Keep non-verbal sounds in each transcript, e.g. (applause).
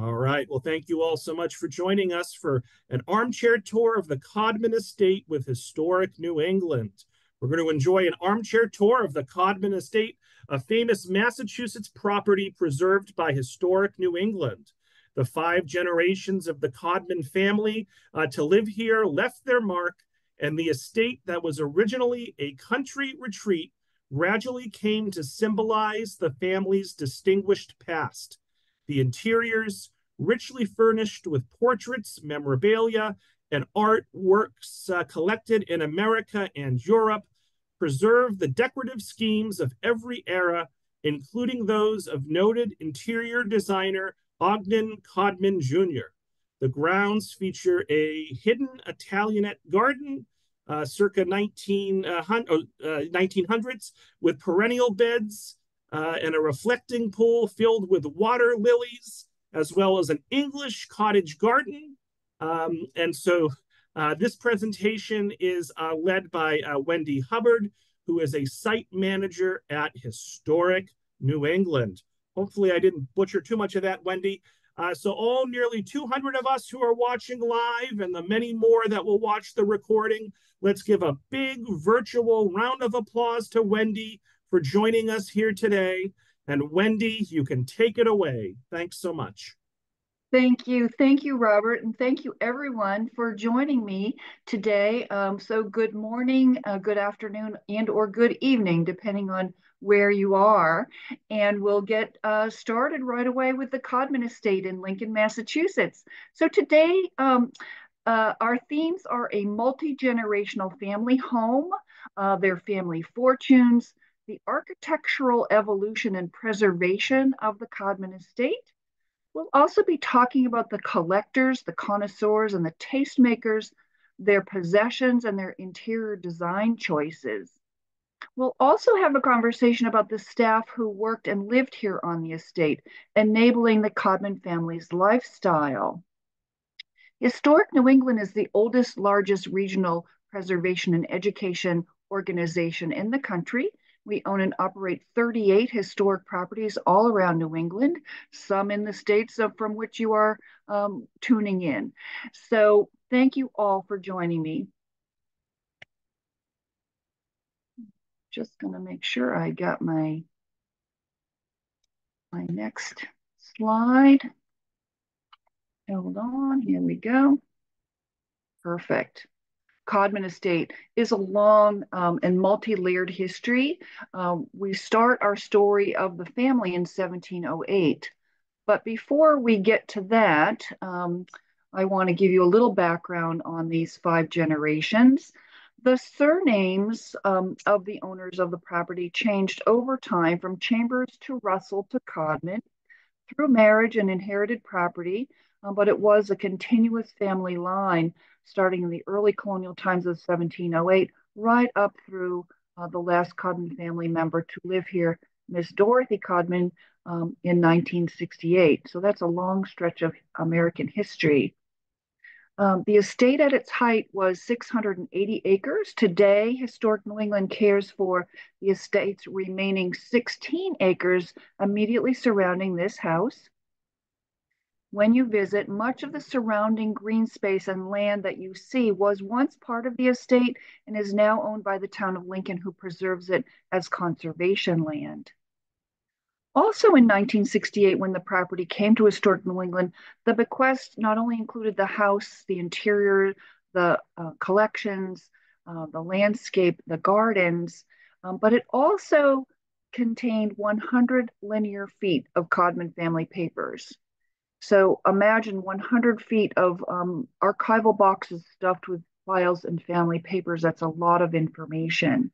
All right. Well, thank you all so much for joining us for an armchair tour of the Codman Estate with historic New England. We're going to enjoy an armchair tour of the Codman Estate, a famous Massachusetts property preserved by historic New England. The five generations of the Codman family uh, to live here left their mark, and the estate that was originally a country retreat gradually came to symbolize the family's distinguished past. The interiors, richly furnished with portraits, memorabilia, and artworks uh, collected in America and Europe, preserve the decorative schemes of every era, including those of noted interior designer Ogden Codman Jr. The grounds feature a hidden Italianate garden uh, circa 19, uh, 1900s uh, with perennial beds uh, and a reflecting pool filled with water lilies, as well as an English cottage garden. Um, and so uh, this presentation is led by Wendy Hubbard, who is a site manager at Historic New England. Hopefully, I didn't butcher too much of that, Wendy. Uh, so, all nearly 200 of us who are watching live and the many more that will watch the recording, let's give a big virtual round of applause to Wendy for joining us here today. And Wendy, you can take it away. Thanks so much. Thank you. Thank you, Robert. And thank you, everyone, for joining me today. Um, so good morning, uh, good afternoon, and or good evening, depending on where you are. And we'll get uh, started right away with the Codman Estate in Lincoln, Massachusetts. So today, um, uh, our themes are a multi-generational family home, uh, their family fortunes, the architectural evolution and preservation of the Codman Estate, We'll also be talking about the collectors, the connoisseurs, and the tastemakers, their possessions, and their interior design choices. We'll also have a conversation about the staff who worked and lived here on the estate, enabling the Codman family's lifestyle. Historic New England is the oldest, largest regional preservation and education organization in the country we own and operate 38 historic properties all around New England, some in the states from which you are um, tuning in. So thank you all for joining me. Just gonna make sure I got my, my next slide. Hold on, here we go. Perfect. Codman Estate is a long um, and multi-layered history. Um, we start our story of the family in 1708. But before we get to that, um, I want to give you a little background on these five generations. The surnames um, of the owners of the property changed over time from Chambers to Russell to Codman through marriage and inherited property, um, but it was a continuous family line starting in the early colonial times of 1708, right up through uh, the last Codman family member to live here, Miss Dorothy Codman, um, in 1968. So that's a long stretch of American history. Um, the estate at its height was 680 acres. Today, Historic New England cares for the estate's remaining 16 acres immediately surrounding this house when you visit, much of the surrounding green space and land that you see was once part of the estate and is now owned by the town of Lincoln, who preserves it as conservation land. Also in 1968, when the property came to Historic New England, the bequest not only included the house, the interior, the uh, collections, uh, the landscape, the gardens, um, but it also contained 100 linear feet of Codman family papers. So imagine 100 feet of um, archival boxes stuffed with files and family papers. That's a lot of information.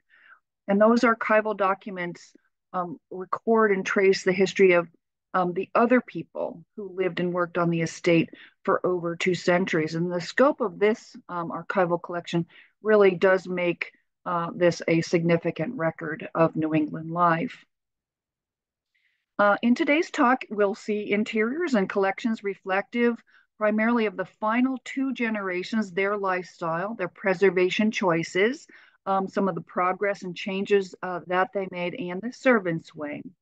And those archival documents um, record and trace the history of um, the other people who lived and worked on the estate for over two centuries. And the scope of this um, archival collection really does make uh, this a significant record of New England life. Uh, in today's talk, we'll see interiors and collections reflective primarily of the final two generations, their lifestyle, their preservation choices, um, some of the progress and changes uh, that they made, and the servants' wing.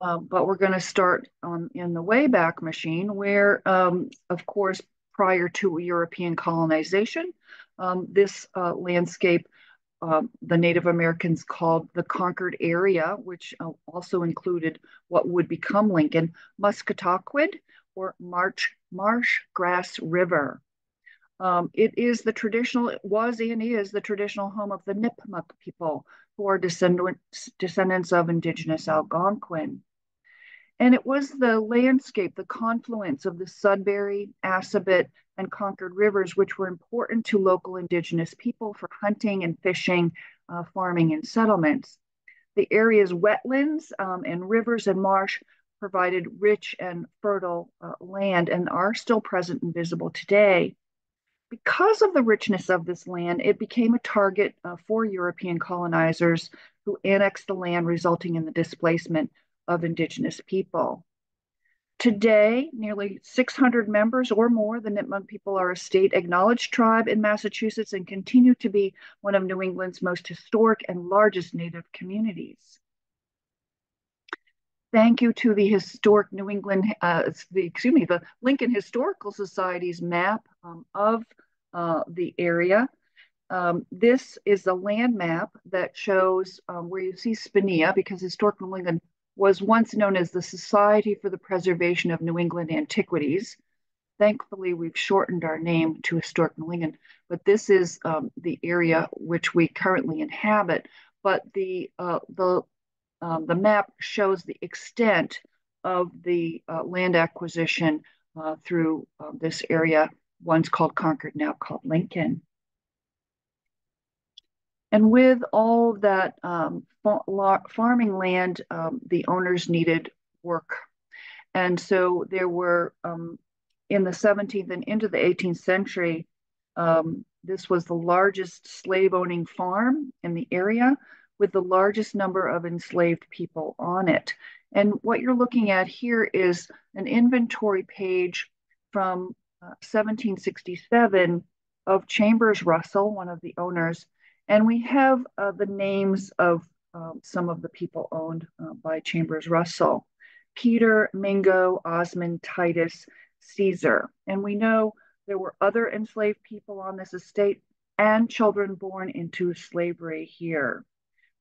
Um, but we're going to start on in the Wayback Machine, where, um, of course, prior to European colonization, um, this uh, landscape um, the Native Americans called the Concord area, which uh, also included what would become Lincoln, Musketaquid or March Marsh Grass River. Um, it is the traditional, it was and is the traditional home of the Nipmuc people, who are descendants, descendants of indigenous Algonquin. And it was the landscape, the confluence of the Sudbury, Assabet, and Concord rivers, which were important to local indigenous people for hunting and fishing, uh, farming, and settlements. The area's wetlands um, and rivers and marsh provided rich and fertile uh, land and are still present and visible today. Because of the richness of this land, it became a target uh, for European colonizers who annexed the land, resulting in the displacement of Indigenous people. Today, nearly 600 members or more, the Nipmuc people are a state acknowledged tribe in Massachusetts and continue to be one of New England's most historic and largest Native communities. Thank you to the historic New England, uh, the, excuse me, the Lincoln Historical Society's map um, of uh, the area. Um, this is a land map that shows um, where you see SPNEA because historic New England was once known as the Society for the Preservation of New England Antiquities. Thankfully, we've shortened our name to Historic New England, but this is um, the area which we currently inhabit. But the uh, the um, the map shows the extent of the uh, land acquisition uh, through uh, this area, once called Concord, now called Lincoln. And with all that um, farming land, um, the owners needed work. And so there were, um, in the 17th and into the 18th century, um, this was the largest slave owning farm in the area with the largest number of enslaved people on it. And what you're looking at here is an inventory page from uh, 1767 of Chambers Russell, one of the owners, and we have uh, the names of um, some of the people owned uh, by Chambers Russell Peter, Mingo, Osmond, Titus, Caesar. And we know there were other enslaved people on this estate and children born into slavery here.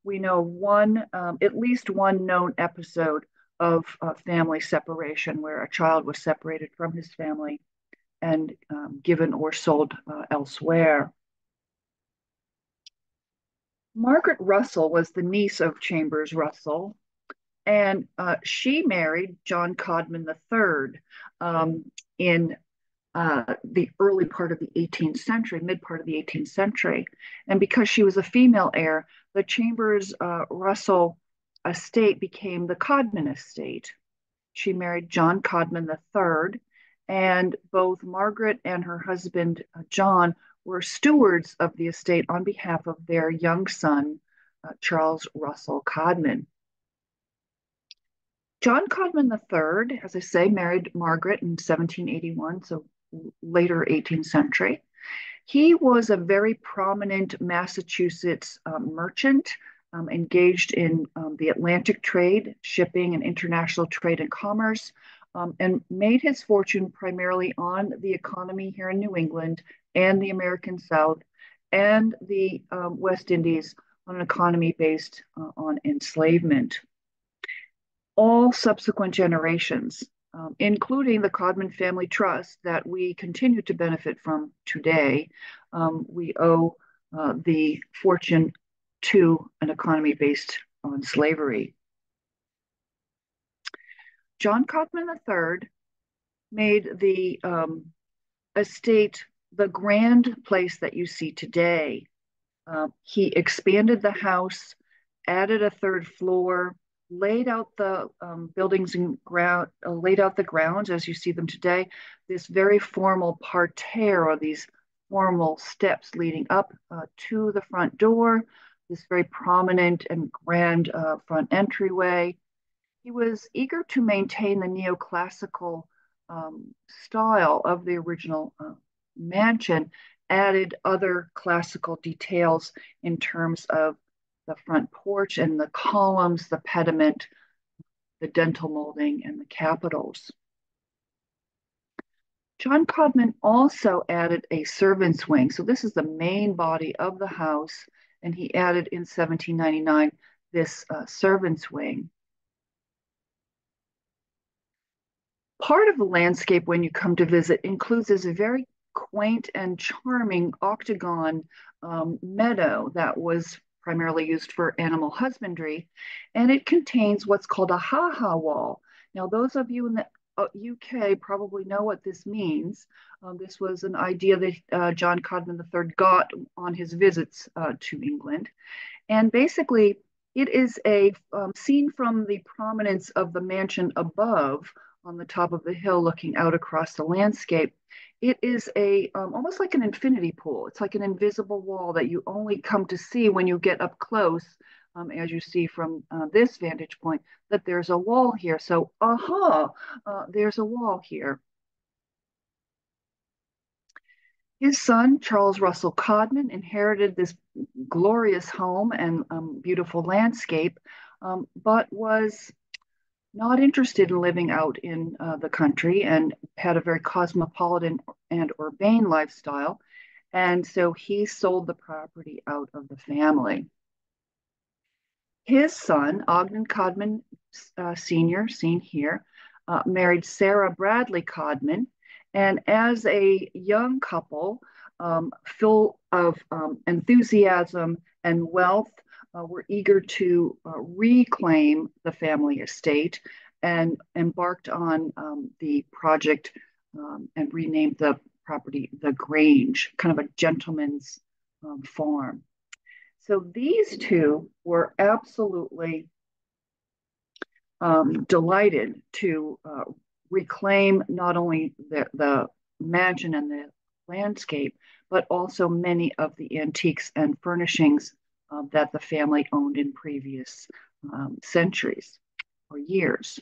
We know one, um, at least one known episode of uh, family separation where a child was separated from his family and um, given or sold uh, elsewhere. Margaret Russell was the niece of Chambers Russell, and uh, she married John Codman III um, in uh, the early part of the 18th century, mid part of the 18th century. And because she was a female heir, the Chambers uh, Russell estate became the Codman estate. She married John Codman III, and both Margaret and her husband, uh, John, were stewards of the estate on behalf of their young son, uh, Charles Russell Codman. John Codman III, as I say, married Margaret in 1781, so later 18th century. He was a very prominent Massachusetts um, merchant um, engaged in um, the Atlantic trade, shipping, and international trade and commerce, um, and made his fortune primarily on the economy here in New England and the American South and the um, West Indies on an economy based uh, on enslavement. All subsequent generations, um, including the Codman Family Trust that we continue to benefit from today, um, we owe uh, the fortune to an economy based on slavery. John Codman III made the um, estate the grand place that you see today. Uh, he expanded the house, added a third floor, laid out the um, buildings and ground, uh, laid out the grounds as you see them today. This very formal parterre or these formal steps leading up uh, to the front door, this very prominent and grand uh, front entryway. He was eager to maintain the neoclassical um, style of the original uh, mansion added other classical details in terms of the front porch and the columns, the pediment, the dentil molding and the capitals. John Codman also added a servant's wing. So this is the main body of the house, and he added in 1799 this uh, servant's wing. Part of the landscape when you come to visit includes this very quaint and charming octagon um, meadow that was primarily used for animal husbandry, and it contains what's called a ha-ha wall. Now, those of you in the UK uh, probably know what this means. Um, this was an idea that uh, John Codman III got on his visits uh, to England. And basically, it is a um, scene from the prominence of the mansion above on the top of the hill looking out across the landscape. It is a um, almost like an infinity pool. It's like an invisible wall that you only come to see when you get up close um, as you see from uh, this vantage point, that there's a wall here. So, aha, uh, there's a wall here. His son, Charles Russell Codman, inherited this glorious home and um, beautiful landscape, um, but was not interested in living out in uh, the country and had a very cosmopolitan and urbane lifestyle. And so he sold the property out of the family. His son, Ogden Codman uh, Sr., seen here, uh, married Sarah Bradley Codman. And as a young couple, um, full of um, enthusiasm and wealth, uh, were eager to uh, reclaim the family estate and embarked on um, the project um, and renamed the property the Grange, kind of a gentleman's um, farm. So these two were absolutely um, delighted to uh, reclaim not only the, the mansion and the landscape, but also many of the antiques and furnishings uh, that the family owned in previous um, centuries or years.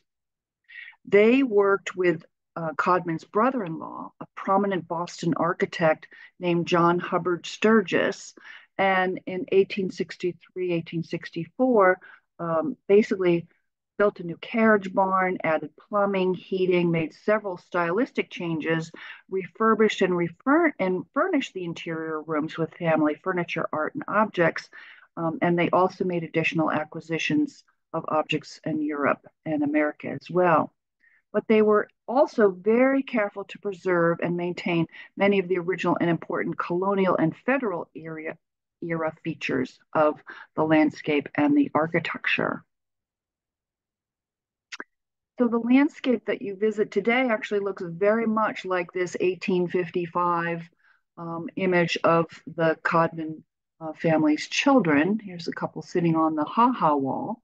They worked with uh, Codman's brother in law, a prominent Boston architect named John Hubbard Sturgis, and in 1863, 1864, um, basically built a new carriage barn, added plumbing, heating, made several stylistic changes, refurbished and, refer- and furnished the interior rooms with family furniture, art, and objects. Um, and they also made additional acquisitions of objects in Europe and America as well. But they were also very careful to preserve and maintain many of the original and important colonial and federal area, era features of the landscape and the architecture. So the landscape that you visit today actually looks very much like this 1855 um, image of the Codman uh, family's children. Here's a couple sitting on the ha-ha wall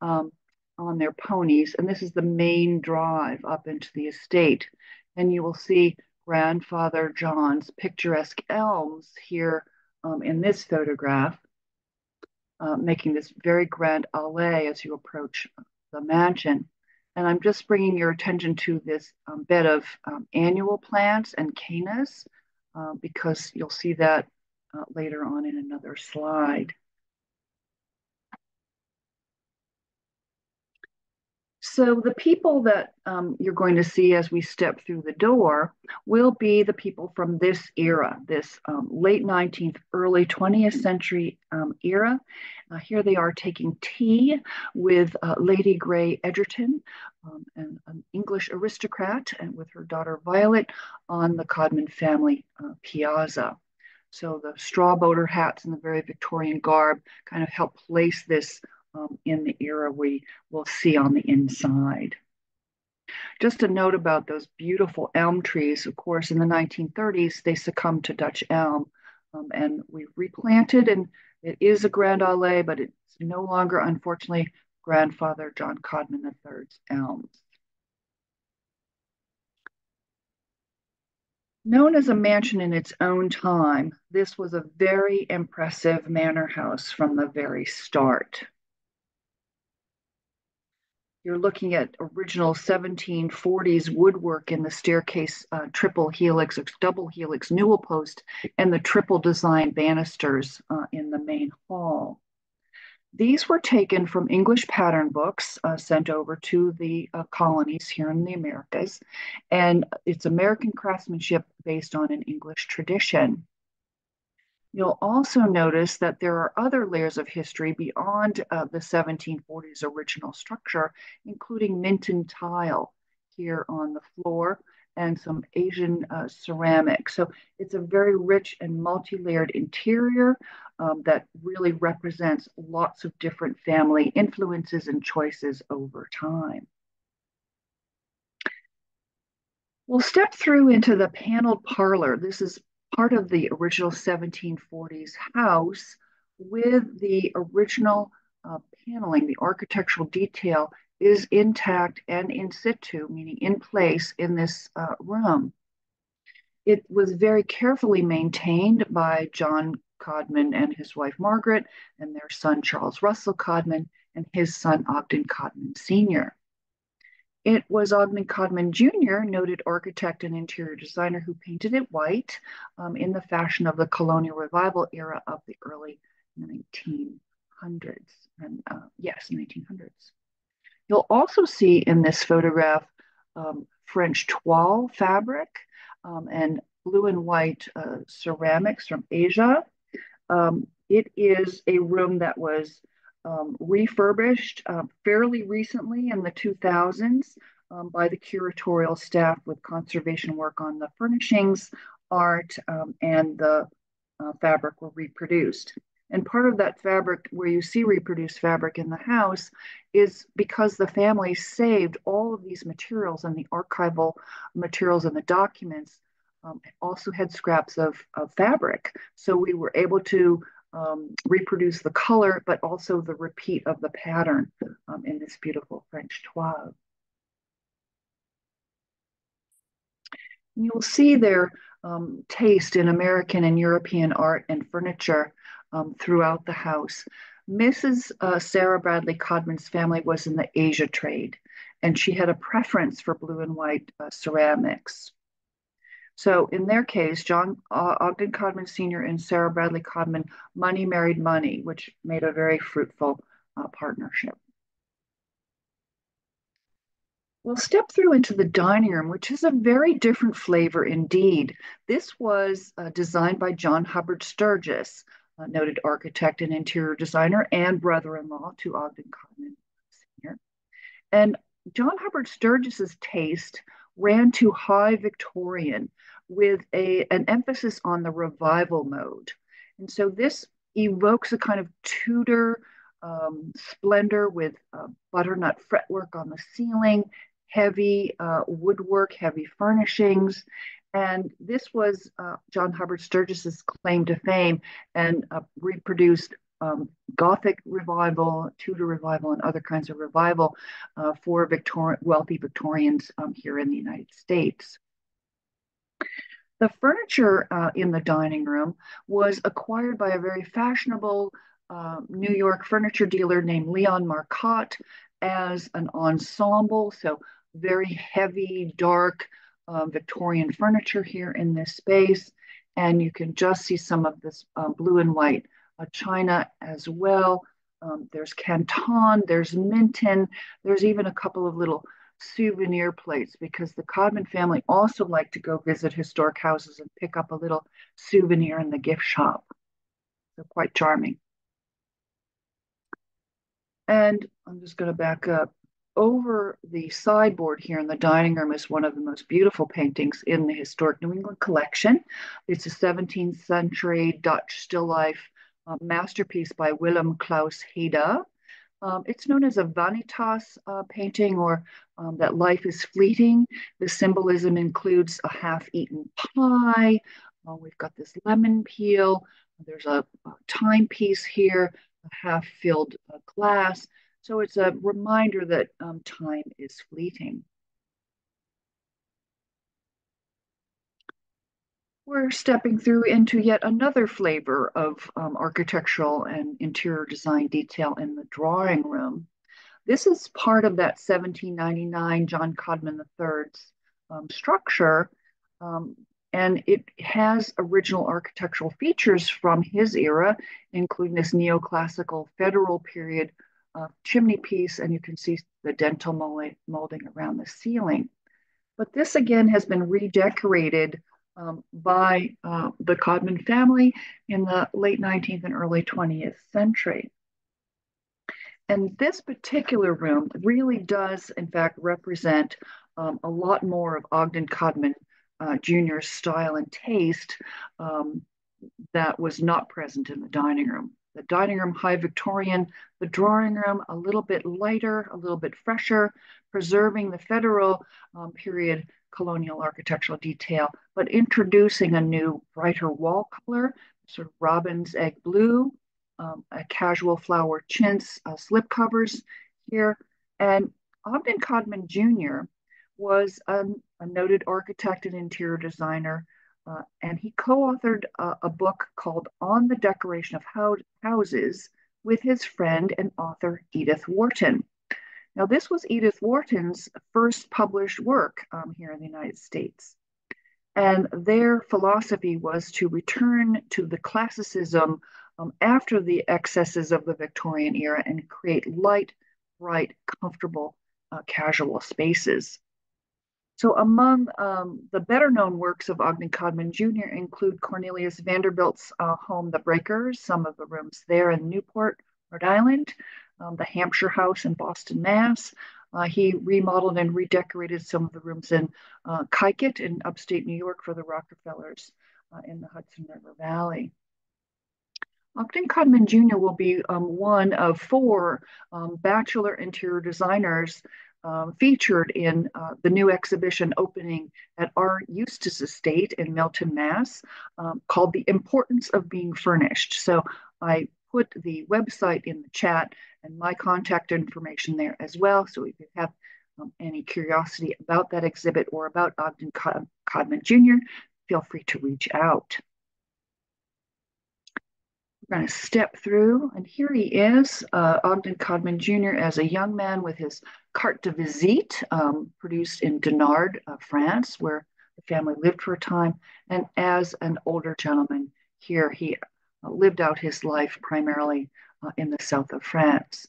um, on their ponies. And this is the main drive up into the estate. And you will see grandfather John's picturesque elms here um, in this photograph, uh, making this very grand allée as you approach the mansion. And I'm just bringing your attention to this um, bed of um, annual plants and cannas uh, because you'll see that uh, later on in another slide. So the people that um, you're going to see as we step through the door will be the people from this era, this um, late 19th, early 20th century um, era. Uh, here they are taking tea with uh, Lady Grey Edgerton, um, an, an, English aristocrat, and with her daughter Violet on the Codman family uh, piazza. So the straw boater hats and the very Victorian garb kind of help place this um, in the era we will see on the inside. Just a note about those beautiful elm trees. Of course, in the 1930s, they succumbed to Dutch elm um, and we replanted, and it is a Grand Allée, but it's no longer, unfortunately, grandfather John Codman III's elms. Known as a mansion in its own time, this was a very impressive manor house from the very start you're looking at original 1740s woodwork in the staircase uh, triple helix or double helix newel post and the triple design banisters uh, in the main hall. These were taken from English pattern books uh, sent over to the uh, colonies here in the Americas, and it's American craftsmanship based on an English tradition. You'll also notice that there are other layers of history beyond uh, the 1740s original structure, including Minton tile here on the floor and some Asian uh, ceramic. So it's a very rich and multi-layered interior um, that really represents lots of different family influences and choices over time. We'll step through into the paneled parlor. This is part of the original 1740s house with the original uh, paneling, the architectural detail is intact and in situ, meaning in place in this uh, room. It was very carefully maintained by John Codman and his wife Margaret, and their son Charles Russell Codman, and his son Ogden Codman Sr. It was Ogden Codman Jr., noted architect and interior designer, who painted it white um, in the fashion of the colonial revival era of the early 1900s. And uh, yes, 1900s. You'll also see in this photograph um, French toile fabric um, and blue and white uh, ceramics from Asia. Um, it is a room that was um, refurbished uh, fairly recently in the 2000s um, by the curatorial staff with conservation work on the furnishings, art, um, and the uh, fabric were reproduced. And part of that fabric, where you see reproduced fabric in the house, is because the family saved all of these materials and the archival materials and the documents um, also had scraps of, of fabric. So we were able to um, reproduce the color, but also the repeat of the pattern um, in this beautiful French toile. You'll see their um, taste in American and European art and furniture um, throughout the house. Mrs. Uh, Sarah Bradley Codman's family was in the Asia trade, and she had a preference for blue and white uh, ceramics. So in their case, John uh, Ogden Codman Sr. and Sarah Bradley Codman, money married money, which made a very fruitful uh, partnership. We'll step through into the dining room, which is a very different flavor indeed. This was uh, designed by John Hubbard Sturgis, a noted architect and interior designer and brother-in-law to Ogden Codman Sr. And John Hubbard Sturgis's taste ran to high Victorian with a, an emphasis on the revival mode. And so this evokes a kind of Tudor um, splendor with uh, butternut fretwork on the ceiling, heavy uh, woodwork, heavy furnishings. And this was uh, John Hubbard Sturgis's claim to fame and uh, reproduced um, Gothic revival, Tudor revival, and other kinds of revival uh, for Victor- wealthy Victorians um, here in the United States. The furniture uh, in the dining room was acquired by a very fashionable uh, New York furniture dealer named Leon Marcotte as an ensemble. So, very heavy, dark uh, Victorian furniture here in this space. And you can just see some of this uh, blue and white uh, china as well. Um, there's Canton, there's Minton, there's even a couple of little souvenir plates because the Codman family also like to go visit historic houses and pick up a little souvenir in the gift shop. They're quite charming. And I'm just going to back up. Over the sideboard here in the dining room is one of the most beautiful paintings in the historic New England collection. It's a 17th century Dutch still life uh, masterpiece by Willem Claesz Heda. Um, it's known as a vanitas uh, painting or um, that life is fleeting. The symbolism includes a half eaten pie. Uh, we've got this lemon peel. There's a, a timepiece here, a half filled uh, glass. So it's a reminder that um, time is fleeting. We're stepping through into yet another flavor of um, architectural and interior design detail in the drawing room. This is part of that 1799 John Codman III's um, structure. Um, and it has original architectural features from his era, including this neoclassical federal period uh, chimney piece, and you can see the dentil molding around the ceiling. But this again has been redecorated um, by uh, the Codman family in the late 19th and early 20th century. And this particular room really does, in fact, represent um, a lot more of Ogden Codman uh, Jr.'s style and taste um, that was not present in the dining room. The dining room, high Victorian, the drawing room, a little bit lighter, a little bit fresher, preserving the federal um, period colonial architectural detail, but introducing a new brighter wall color, sort of robin's egg blue, um, a casual flower chintz uh, slip covers here. And Ogden Codman Jr. was a, noted architect and interior designer, uh, and he co-authored a, a, book called On the Decoration of Houses with his friend and author Edith Wharton. Now, this was Edith Wharton's first published work um, here in the United States. And their philosophy was to return to the classicism um, after the excesses of the Victorian era and create light, bright, comfortable, uh, casual spaces. So, among um, the better known works of Ogden Codman Jr. include Cornelius Vanderbilt's uh, home, The Breakers, some of the rooms there in Newport, Rhode Island, um, the Hampshire House in Boston, Mass. Uh, he remodeled and redecorated some of the rooms in uh, in upstate New York for the Rockefellers uh, in the Hudson River Valley. Ogden Codman Jr. will be um, one of four um, bachelor interior designers um, featured in uh, the new exhibition opening at our Eustis Estate in Milton, Mass, um, called The Importance of Being Furnished. So I put the website in the chat and my contact information there as well. So if you have um, any curiosity about that exhibit or about Ogden Codman Jr., feel free to reach out. Going to step through, and here he is, uh, Ogden Codman Jr. as a young man with his carte de visite, um, produced in Dinard, uh, France, where the family lived for a time. And as an older gentleman, here he uh, lived out his life primarily uh, in the south of France.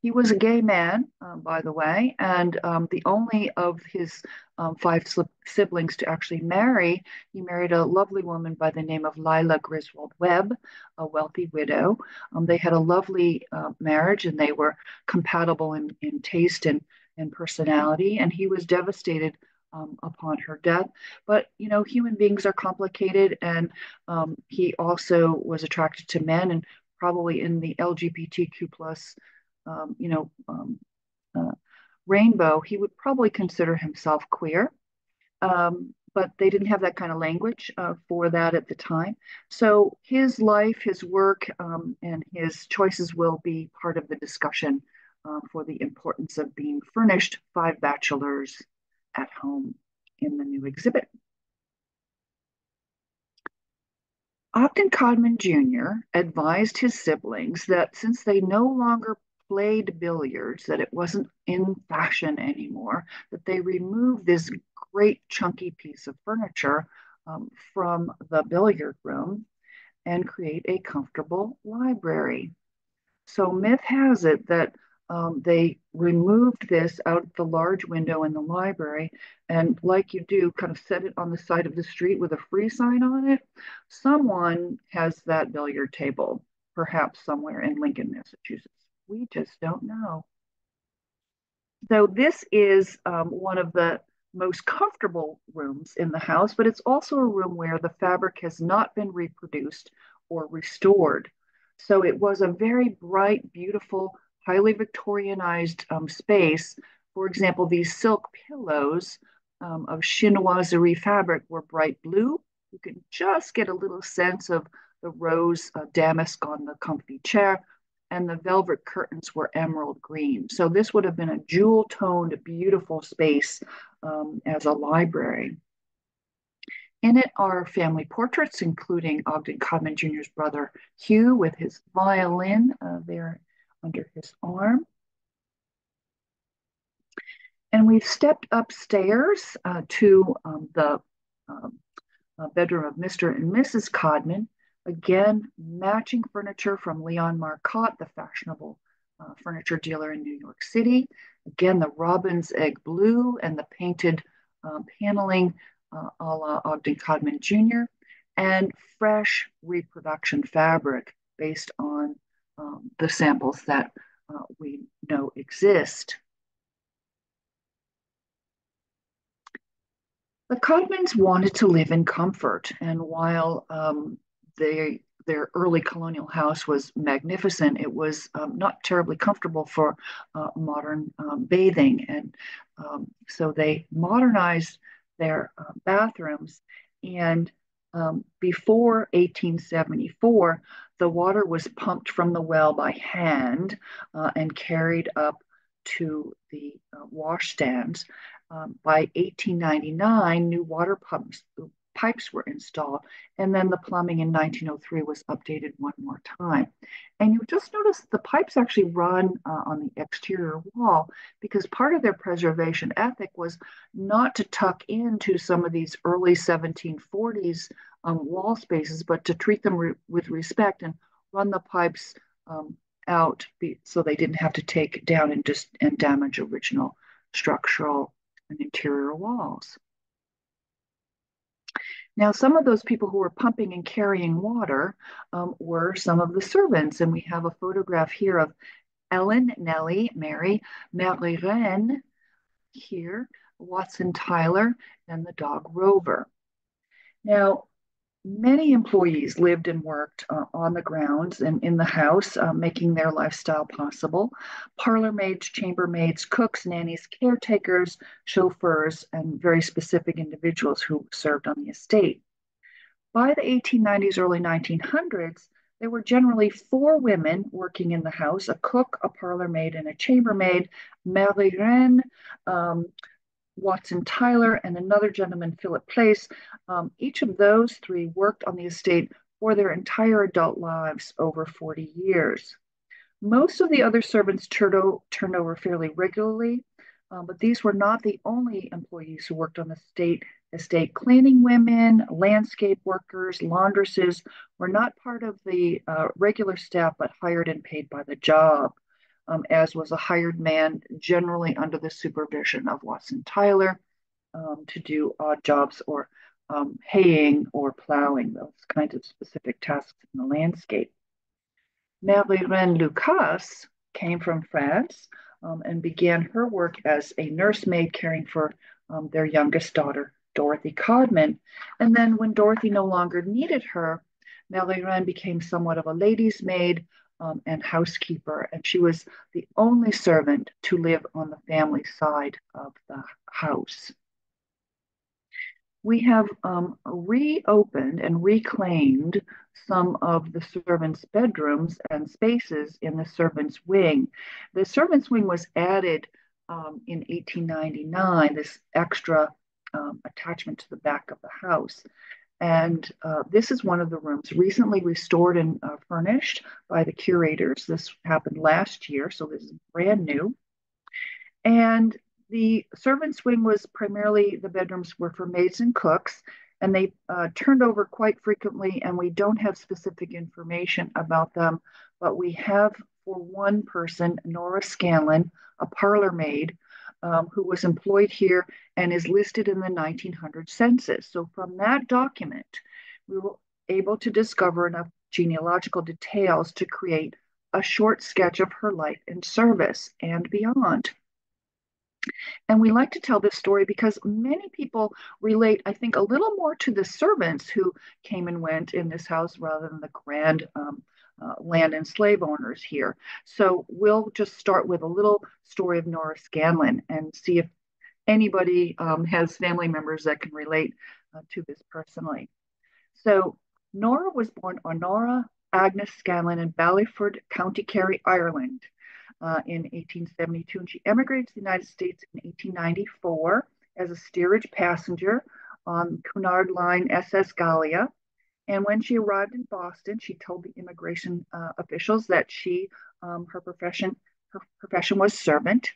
He was a gay man, um, by the way, and um, the only of his um, five siblings to actually marry. He married a lovely woman by the name of Lila Griswold Webb, a wealthy widow. Um, they had a lovely uh, marriage and they were compatible in, in taste and, and personality. And he was devastated um, upon her death. But you know, human beings are complicated, and um, he also was attracted to men, and probably in the LGBTQ plus um, you know, um, uh, rainbow, he would probably consider himself queer. Um, but they didn't have that kind of language uh, for that at the time. So his life, his work, um, and his choices will be part of the discussion uh, for the importance of being furnished five bachelors at home in the new exhibit. Ogden Codman Jr. advised his siblings that since they no longer played billiards, that it wasn't in fashion anymore, that they removed this great chunky piece of furniture um, from the billiard room and create a comfortable library. So myth has it that um, they removed this out the large window in the library and like you do kind of set it on the side of the street with a free sign on it someone has that billiard table perhaps somewhere in lincoln massachusetts we just don't know. So this is um, one of the most comfortable rooms in the house, but it's also a room where the fabric has not been reproduced or restored. So it was a very bright, beautiful, highly Victorianized um, space. For example, these silk pillows um, of chinoiserie fabric were bright blue. You can just get a little sense of the rose uh, damask on the comfy chair and the velvet curtains were emerald green. So this would have been a jewel toned, beautiful space um, as a library. In it are family portraits, including Ogden Codman Jr.'s brother Hugh with his violin uh, there under his arm. And we've stepped upstairs uh, to um, the um, bedroom of Mr. and Mrs. Codman. Again, matching furniture from Leon Marcotte, the fashionable uh, furniture dealer in New York City. Again, the robin's egg blue and the painted um, paneling uh, a la Ogden Codman Jr. and fresh reproduction fabric based on um, the samples that uh, we know exist. The Codmans wanted to live in comfort, and while um, they their early colonial house was magnificent. It was um, not terribly comfortable for uh, modern um, bathing. And um, so they modernized their uh, bathrooms. And um, before 1874, the water was pumped from the well by hand uh, and carried up to the uh, wash. Um, by 1899, new water pumps pipes were installed. And then the plumbing in 1903 was updated one more time. And you just notice the pipes actually run uh, on the exterior wall because part of their preservation ethic was not to tuck into some of these early 1740s um, wall spaces, but to treat them re- with respect and run the pipes um, out so they didn't have to take down and just and damage original structural and interior walls. Now, some of those people who were pumping and carrying water um, were some of the servants, and we have a photograph here of Ellen, Nellie, Mary, Marie Reine here, Watson Tyler, and the dog Rover. Now, Many employees lived and worked uh, on the grounds and in the house, uh, making their lifestyle possible. Parlor maids, chambermaids, cooks, nannies, caretakers, chauffeurs, and very specific individuals who served on the estate. By the 1890s, early 1900s, there were generally four women working in the house a cook, a parlor maid, and a chambermaid. Marie Reine, um, Watson Tyler, and another gentleman, Philip Place. Um, each of those three worked on the estate for their entire adult lives over 40 years. Most of the other servants turned, over fairly regularly, um, but these were not the only employees who worked on the state estate. Cleaning women, landscape workers, laundresses were not part of the uh, regular staff, but hired and paid by the job um, as was a hired man, generally under the supervision of Watson Tyler, um, to do odd jobs or um, haying or plowing, those kinds of specific tasks in the landscape. Marie-Reine Lucas came from France um, and began her work as a nursemaid caring for um, their youngest daughter, Dorothy Codman. And then when Dorothy no longer needed her, Marie-Reine became somewhat of a lady's maid um, and housekeeper, and she was the only servant to live on the family side of the house. We have um, reopened and reclaimed some of the servants' bedrooms and spaces in the servants' wing. The servants' wing was added um, in 1899, this extra um, attachment to the back of the house. And uh, this is one of the rooms recently restored and uh, furnished by the curators. This happened last year, so this is brand new. And the servants' wing was primarily the bedrooms were for maids and cooks, and they uh, turned over quite frequently. And we don't have specific information about them, but we have for one person, Nora Scanlon, a parlor maid, um, who was employed here and is listed in the 1900 census. So from that document, we were able to discover enough genealogical details to create a short sketch of her life and service and beyond. And we like to tell this story because many people relate, I think, a little more to the servants who came and went in this house rather than the grand um, uh, land and slave owners here. So we'll just start with a little story of Nora Scanlon and see if anybody um, has family members that can relate uh, to this personally. So Nora was born Honora Agnes Scanlon in Ballyford, County Kerry, Ireland. Uh, in 1872, and she emigrated to the United States in 1894 as a steerage passenger on Cunard Line SS Gallia. And when she arrived in Boston, she told the immigration uh, officials that she, um, her profession, her profession was servant,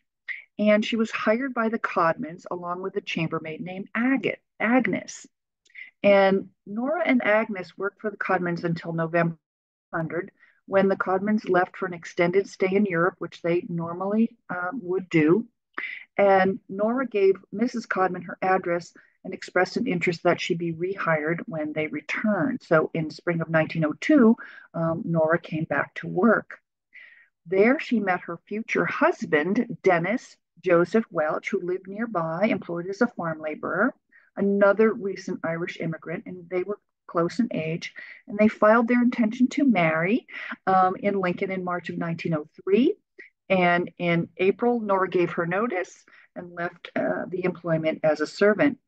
and she was hired by the Codmans along with a chambermaid named Agate, Agnes. And Nora and Agnes worked for the Codmans until November 100, when the Codmans left for an extended stay in Europe, which they normally um, would do. And Nora gave Mrs. Codman her address and expressed an interest that she be rehired when they returned. So in spring of 1902, um, Nora came back to work. There she met her future husband, Dennis Joseph Welch, who lived nearby, employed as a farm laborer, another recent Irish immigrant, and they were close in age. And they filed their intention to marry um, in Lincoln in March of 1903. And in April, Nora gave her notice and left uh, the employment as a servant.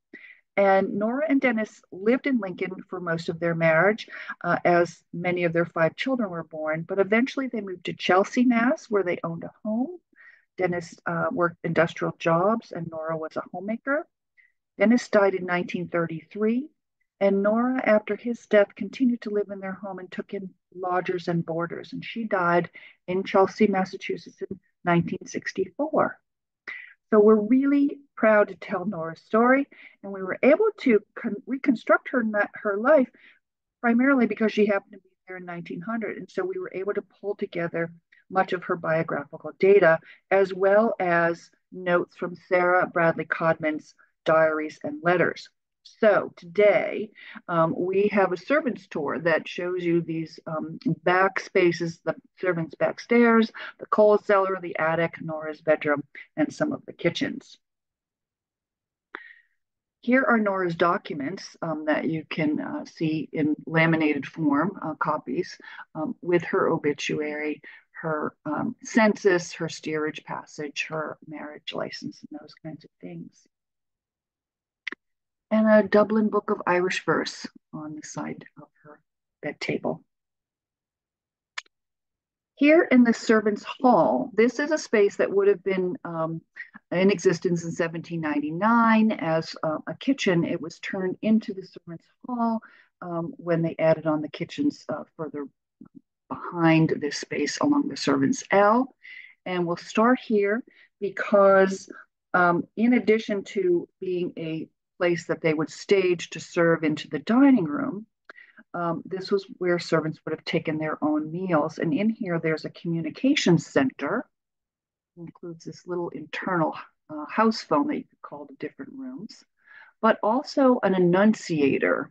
And Nora and Dennis lived in Lincoln for most of their marriage, uh, as many of their five children were born. But eventually they moved to Chelsea, Mass., where they owned a home. Dennis uh, worked industrial jobs, and Nora was a homemaker. Dennis died in 1933, and Nora, after his death, continued to live in their home and took in lodgers and boarders. And she died in Chelsea, Massachusetts in 1964. So we're really proud to tell Nora's story, and we were able to con- reconstruct her her life primarily because she happened to be there in 1900, and so we were able to pull together much of her biographical data as well as notes from Sarah Bradley Codman's diaries and letters. So today um, we have a servants tour that shows you these um, back spaces, the servants back stairs, the coal cellar, the attic, Nora's bedroom, and some of the kitchens. Here are Nora's documents um, that you can uh, see in laminated form, uh, copies, um, with her obituary, her um, census, her steerage passage, her marriage license, and those kinds of things and a Dublin Book of Irish Verse on the side of her bed table. Here in the servants' hall, this is a space that would have been um, in existence in 1799 as uh, a kitchen. It was turned into the servants' hall um, when they added on the kitchens uh, further behind this space along the servants' L. And we'll start here because um, in addition to being a place that they would stage to serve into the dining room. Um, this was where servants would have taken their own meals. And in here, there's a communication center. Includes this little internal uh, house phone that you could call the different rooms, but also an annunciator.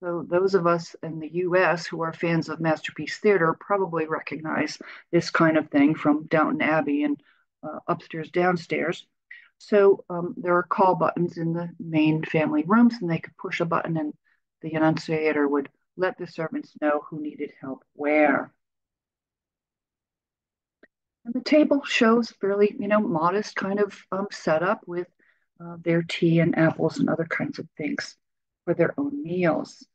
So those of us in the US who are fans of Masterpiece Theater probably recognize this kind of thing from Downton Abbey and uh, upstairs, downstairs. So um, there are call buttons in the main family rooms, and they could push a button, and the annunciator would let the servants know who needed help where. And the table shows fairly, you know, modest kind of um, setup with uh, their tea and apples and other kinds of things for their own meals.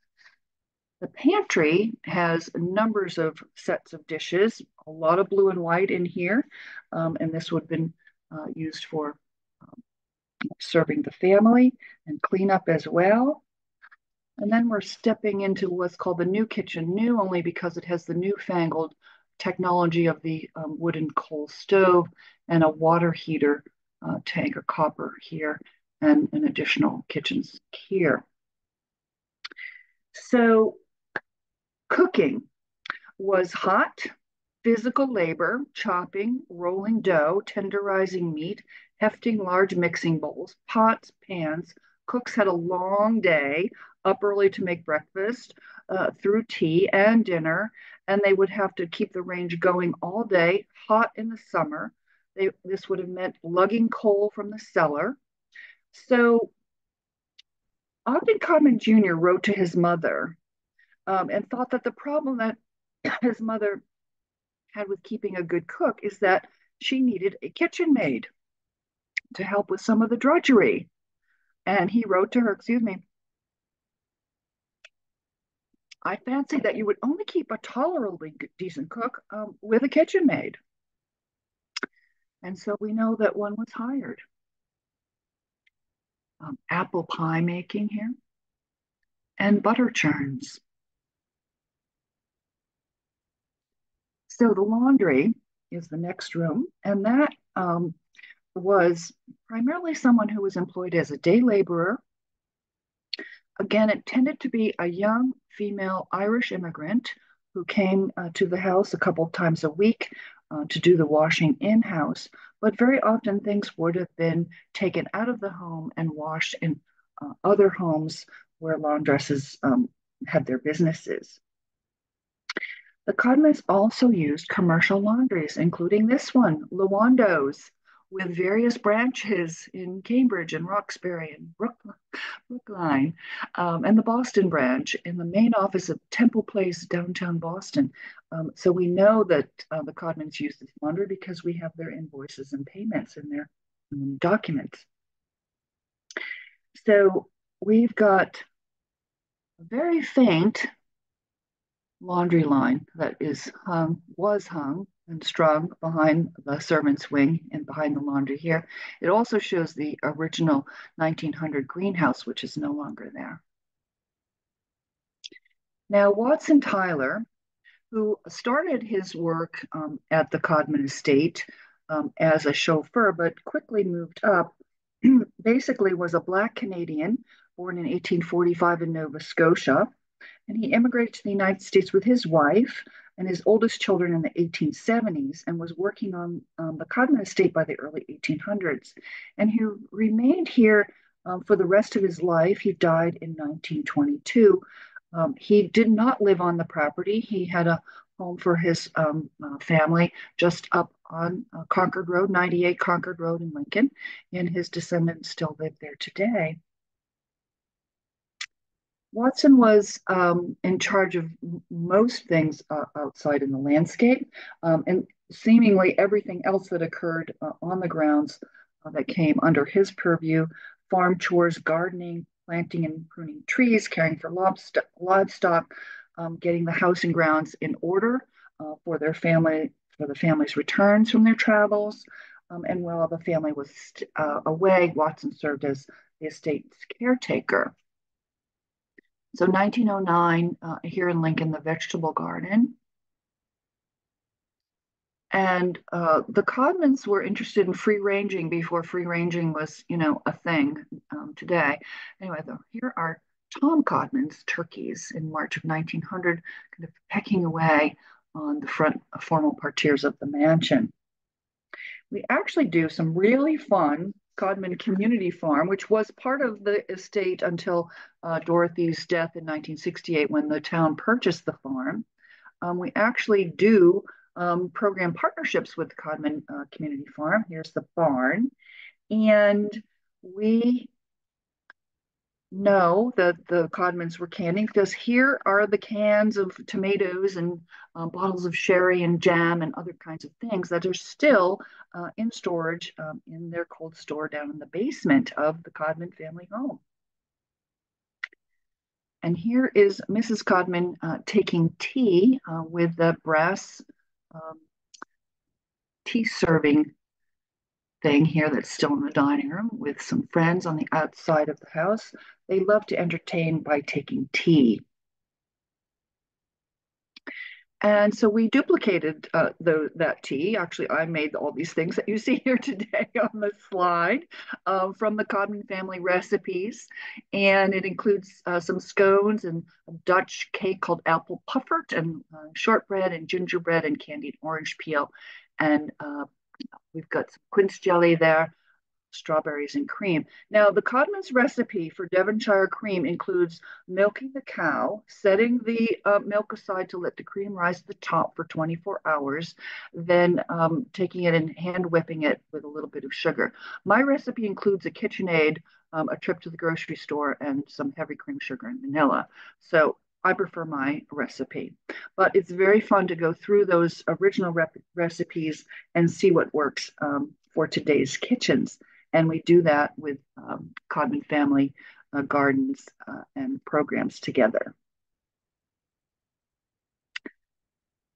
The pantry has numbers of sets of dishes, a lot of blue and white in here, um, and this would have been uh, used for serving the family and cleanup as well. And then we're stepping into what's called the new kitchen, new only because it has the newfangled technology of the um, wooden coal stove and a water heater uh, tank or copper here and an additional kitchens here. So cooking was hot, physical labor, chopping, rolling dough, tenderizing meat, hefting large mixing bowls, pots, pans. Cooks had a long day, up early to make breakfast, uh, through tea and dinner, and they would have to keep the range going all day, hot in the summer. They, this would have meant lugging coal from the cellar. So Ogden Codman Jr. wrote to his mother um, and thought that the problem that (coughs) his mother had with keeping a good cook is that she needed a kitchen maid to help with some of the drudgery. And he wrote to her, excuse me, I fancy that you would only keep a tolerably decent cook um, with a kitchen maid. And so we know that one was hired. Um, apple pie making here and butter churns. So the laundry is the next room, and that um, was primarily someone who was employed as a day laborer again, it tended to be a young female Irish immigrant who came uh, to the house a couple times a week uh, to do the washing in house. But very often things would have been taken out of the home and washed in uh, other homes where laundresses um, had their businesses. The Codmans also used commercial laundries, including this one, Lewando's, with various branches in Cambridge and Roxbury and Brookline, um, and the Boston branch in the main office of Temple Place, downtown Boston. Um, so we know that uh, the Codmans used this laundry because we have their invoices and payments in their um, documents. So we've got a very faint laundry line that is hung, was hung and strung behind the servant's wing and behind the laundry here. It also shows the original 1900 greenhouse, which is no longer there. Now, Watson Tyler, who started his work um, at the Codman Estate um, as a chauffeur, but quickly moved up, (clears throat) basically was a Black Canadian born in 1845 in Nova Scotia and he immigrated to the United States with his wife and his oldest children in the 1870s and was working on um, the Codman estate by the early 1800s. And he remained here um, for the rest of his life. He died in 1922. Um, he did not live on the property. He had a home for his um, uh, family just up on uh, Concord Road, 98 Concord Road in Lincoln, and his descendants still live there today. Watson was um, in charge of most things uh, outside in the landscape, um, and seemingly everything else that occurred uh, on the grounds uh, that came under his purview farm chores, gardening, planting and pruning trees, caring for livestock, um, getting the house and grounds in order uh, for their family, for the family's returns from their travels. Um, and while the family was uh, away, Watson served as the estate's caretaker. So 1909, uh, here in Lincoln, the vegetable garden. And uh, the Codmans were interested in free ranging before free ranging was, you know, a thing um, today. Anyway, though, here are Tom Codman's turkeys in March of 1900, kind of pecking away on the front formal parterres of the mansion. We actually do some really fun Codman Community Farm, which was part of the estate until uh, Dorothy's death in 1968 when the town purchased the farm. Um, we actually do um, program partnerships with Codman uh, Community Farm. Here's the barn. And we know that the Codmans were canning because here are the cans of tomatoes and uh, bottles of sherry and jam and other kinds of things that are still uh, in storage um, in their cold store down in the basement of the Codman family home. And here is Mrs. Codman uh, taking tea uh, with the brass um, tea serving thing here that's still in the dining room with some friends on the outside of the house. They love to entertain by taking tea. And so we duplicated uh, the, that tea. Actually, I made all these things that you see here (laughs) today on the slide uh, from the Codman family recipes. And it includes uh, some scones and a Dutch cake called apple puffert and uh, shortbread and gingerbread and candied orange peel and uh, We've got some quince jelly there, strawberries and cream. Now, the Codman's recipe for Devonshire cream includes milking the cow, setting the uh, milk aside to let the cream rise to the top for 24 hours, then um, taking it and hand whipping it with a little bit of sugar. My recipe includes a KitchenAid, um, a trip to the grocery store, and some heavy cream sugar and vanilla. So I prefer my recipe. But it's very fun to go through those original recipes and see what works um, for today's kitchens. And we do that with um, Codman Family uh, Gardens uh, and programs together.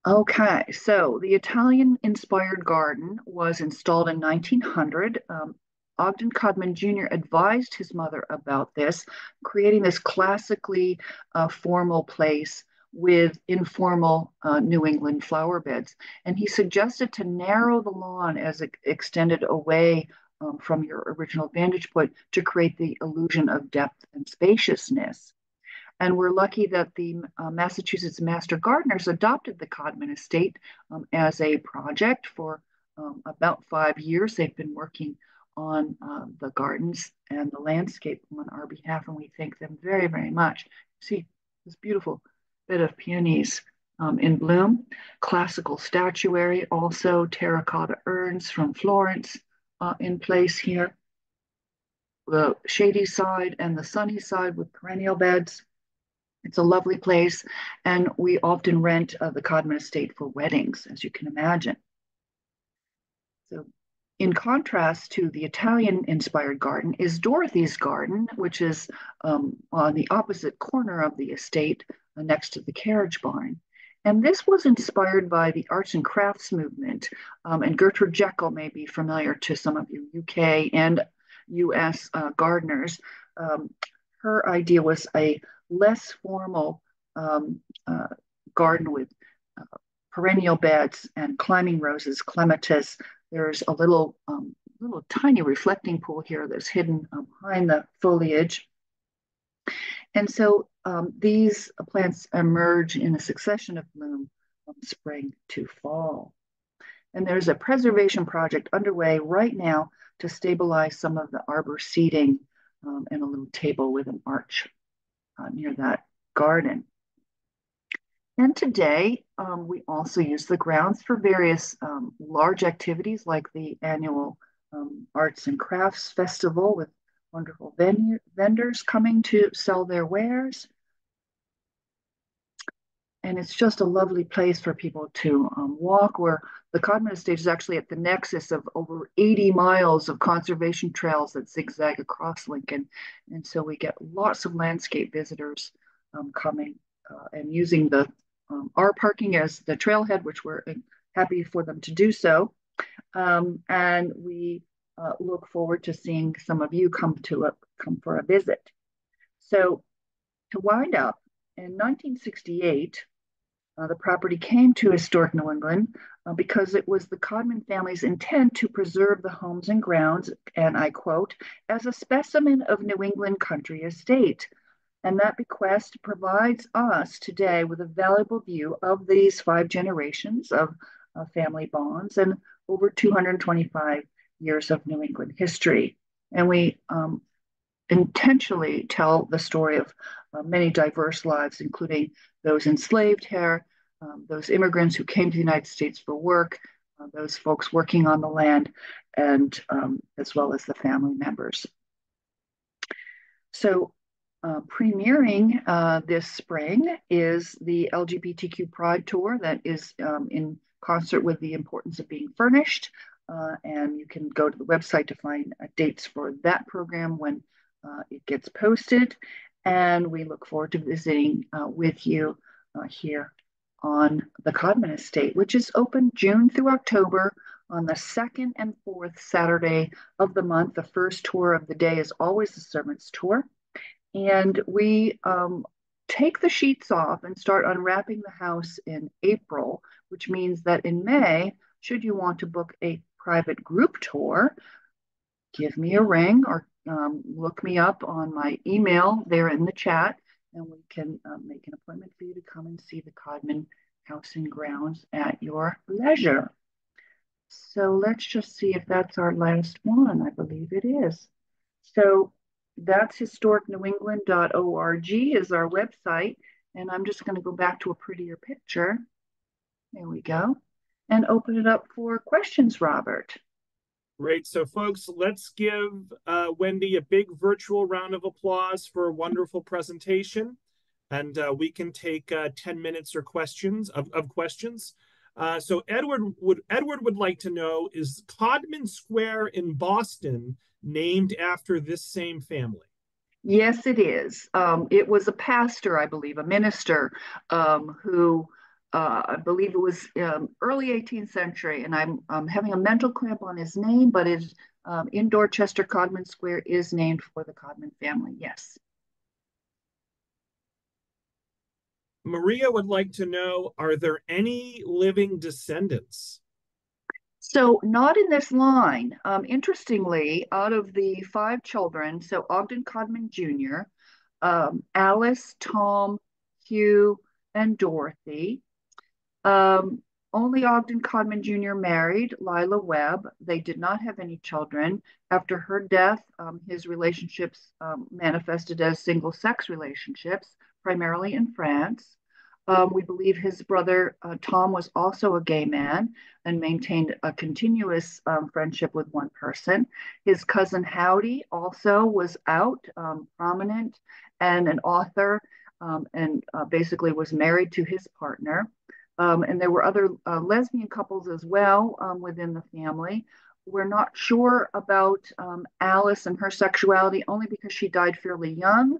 Okay, so the Italian inspired garden was installed in 1900 um, Ogden Codman Jr. advised his mother about this, creating this classically uh, formal place with informal uh, New England flower beds. And he suggested to narrow the lawn as it extended away um, from your original vantage point to create the illusion of depth and spaciousness. And we're lucky that the uh, Massachusetts Master Gardeners adopted the Codman Estate um, as a project for um, about five years. They've been working on uh, the gardens and the landscape on our behalf, and we thank them very, very much. See this beautiful bit of peonies um, in bloom, classical statuary, also terracotta urns from Florence uh, in place here. The shady side and the sunny side with perennial beds. It's a lovely place, and we often rent uh, the Codman Estate for weddings, as you can imagine. So in contrast to the Italian inspired garden is Dorothy's garden, which is um, on the opposite corner of the estate uh, next to the carriage barn. And this was inspired by the arts and crafts movement. Um, and Gertrude Jekyll may be familiar to some of you UK and US uh, gardeners. Um, her idea was a less formal um, uh, garden with uh, perennial beds and climbing roses, clematis. There's a little, um, little tiny reflecting pool here that's hidden um, behind the foliage. And so um, these plants emerge in a succession of bloom from spring to fall. And there's a preservation project underway right now to stabilize some of the arbor seating um, and a little table with an arch uh, near that garden. And today, um, we also use the grounds for various um, large activities like the annual um, Arts and Crafts Festival with wonderful venue, vendors coming to sell their wares. And it's just a lovely place for people to um, walk where the Codman Estate is actually at the nexus of over 80 miles of conservation trails that zigzag across Lincoln. And so we get lots of landscape visitors um, coming uh, and using the um, our parking as the trailhead, which we're happy for them to do so. Um, and we uh, look forward to seeing some of you come to a, come for a visit. So to wind up, in 1968, uh, the property came to Historic New England uh, because it was the Codman family's intent to preserve the homes and grounds, and I quote, as a specimen of New England country estate. And that bequest provides us today with a valuable view of these five generations of uh, family bonds and over 225 years of New England history. And we um, intentionally tell the story of uh, many diverse lives, including those enslaved here, um, those immigrants who came to the United States for work, uh, those folks working on the land, and um, as well as the family members. So uh, premiering uh, this spring is the LGBTQ Pride Tour that is um, in concert with the importance of being furnished. Uh, and you can go to the website to find uh, dates for that program when uh, it gets posted. And we look forward to visiting uh, with you here on the Codman Estate, which is open June through October on the second and fourth Saturday of the month. The first tour of the day is always the servants tour. And we um, take the sheets off and start unwrapping the house in April, which means that in May, should you want to book a private group tour, give me a ring or um, look me up on my email there in the chat, and we can um, make an appointment for you to come and see the Codman House and Grounds at your leisure. So let's just see if that's our last one. I believe it is. So that's historicnewengland.org is our website. And I'm just going to go back to a prettier picture. There we go. And open it up for questions, Robert. Great. So, folks, let's give uh, Wendy a big virtual round of applause for a wonderful presentation. And uh, we can take uh, 10 minutes or questions of, of questions. Uh, so Edward would Edward would like to know is Codman Square in Boston named after this same family? Yes, it is. Um, it was a pastor, I believe, a minister um, who uh, I believe it was um, early 18th century, and I'm, I'm, having a mental cramp on his name, but it, um, in Dorchester, Codman Square is named for the Codman family. Yes. Maria would like to know Are there any living descendants? So, not in this line. Um, interestingly, out of the five children, so Ogden Codman Jr., um, Alice, Tom, Hugh, and Dorothy, um, only Ogden Codman Jr. married Leila Webb. They did not have any children. After her death, um, his relationships um, manifested as single sex relationships, primarily in France. Um, we believe his brother uh, Tom was also a gay man and maintained a continuous um, friendship with one person. His cousin Howdy also was out, um, prominent, and an author, um, and uh, basically was married to his partner. Um, and there were other uh, lesbian couples as well um, within the family. We're not sure about Alice and her sexuality only because she died fairly young.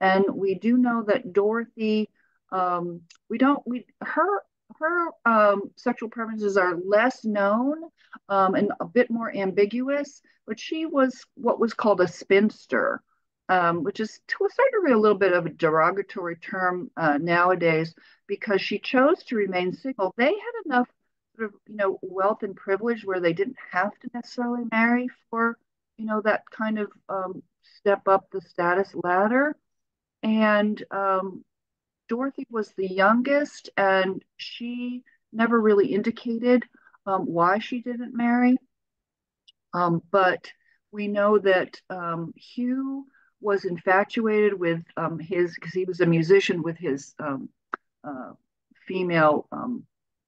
And we do know that Dorothy, um, we don't, we, her, her um, sexual preferences are less known um, and a bit more ambiguous, but she was what was called a spinster. Um, which is to a certain degree a little bit of a derogatory term uh, nowadays, because she chose to remain single. They had enough sort of, you know, wealth and privilege where they didn't have to necessarily marry for, you know, that kind of um, step up the status ladder. And um, Dorothy was the youngest, and she never really indicated um, why she didn't marry. Um, but we know that um, Hugh was infatuated with um, his, because he was a musician with his um, uh, female um,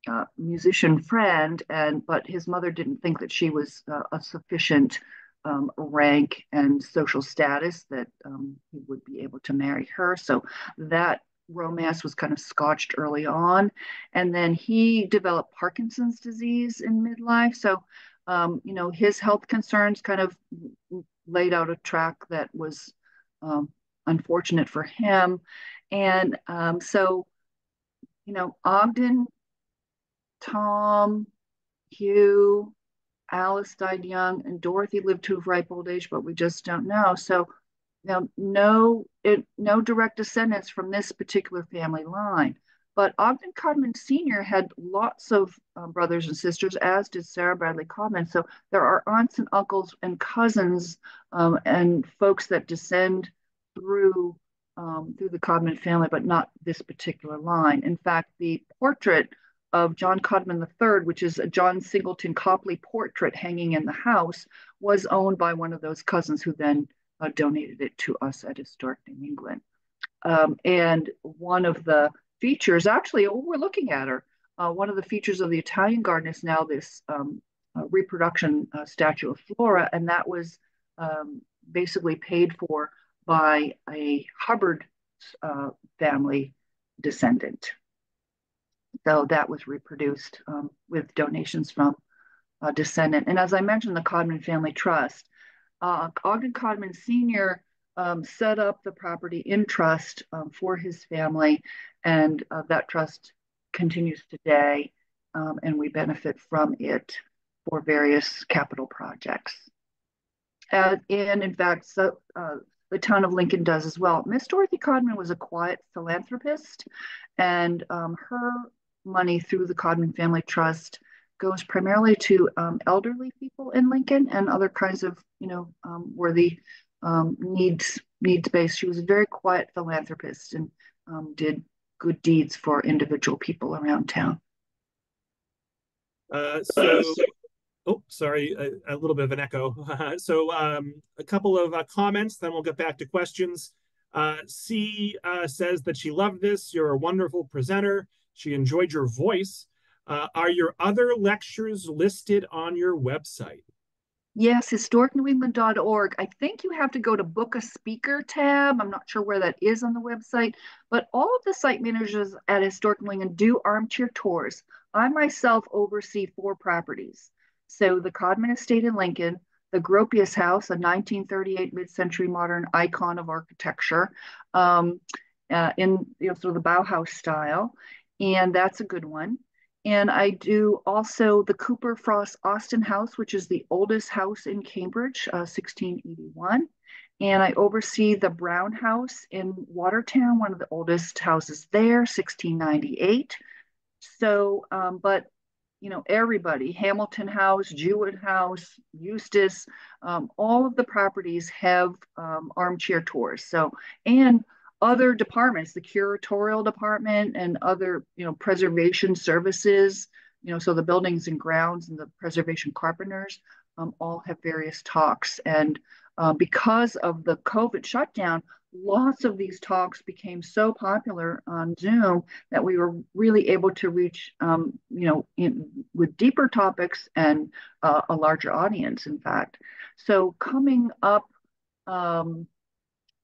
uh, musician friend, and but his mother didn't think that she was uh, a sufficient um, rank and social status that um, he would be able to marry her. So that romance was kind of scotched early on, and then he developed Parkinson's disease in midlife. So um, you know his health concerns kind of laid out a track that was um, unfortunate for him, and um, so you know, Ogden, Tom, Hugh, Alice died young, and Dorothy lived to a ripe old age, but we just don't know. So, now no, it, no direct descendants from this particular family line. But Ogden Codman Sr. had lots of um, brothers and sisters, as did Sarah Bradley Codman. So there are aunts and uncles and cousins um, and folks that descend through um, through the Codman family, but not this particular line. In fact, the portrait of John Codman III, which is a John Singleton Copley portrait hanging in the house, was owned by one of those cousins who then uh, donated it to us at Historic New England. Um, and one of the features, actually, oh, we're looking at her. Uh, one of the features of the Italian garden is now this um, uh, reproduction uh, statue of Flora, and that was um, basically paid for by a Hubbard uh, family descendant. So that was reproduced um, with donations from a descendant. And as I mentioned, the Codman Family Trust, uh, Ogden Codman Sr. Um, set up the property in trust um, for his family, and uh, that trust continues today, um, and we benefit from it for various capital projects. and in fact, so, uh, the town of Lincoln does as well. Miss Dorothy Codman was a quiet philanthropist, and um, her money through the Codman Family Trust goes primarily to um, elderly people in Lincoln and other kinds of, you know, um, worthy um, needs needs based. She was a very quiet philanthropist and um, did good deeds for individual people around town. Uh, so, Oh, sorry, a, a, little bit of an echo. (laughs) so um, a couple of uh, comments, then we'll get back to questions. Uh, C uh, says that she loved this. You're a wonderful presenter. She enjoyed your voice. Uh, are your other lectures listed on your website? Yes, historicnewengland.org. I think you have to go to book a speaker tab. I'm not sure where that is on the website, but all of the site managers at Historic New England do armchair tours. I myself oversee four properties. So the Codman Estate in Lincoln, the Gropius House, a 1938 mid-century modern icon of architecture, um, uh, in you know, sort of the Bauhaus style, and that's a good one. And I do also the Cooper Frost Austin House, which is the oldest house in Cambridge, uh, 1681. And I oversee the Brown House in Watertown, one of the oldest houses there, 1698. So, um, but you know, everybody, Hamilton House, Jewett House, Eustis, um, all of the properties have um, armchair tours. So, and other departments, the curatorial department and other, you know, preservation services, you know, so the buildings and grounds and the preservation carpenters um, all have various talks. And uh, because of the COVID shutdown, lots of these talks became so popular on Zoom that we were really able to reach, um, you know, in, with deeper topics and uh, a larger audience, in fact. So coming up, um,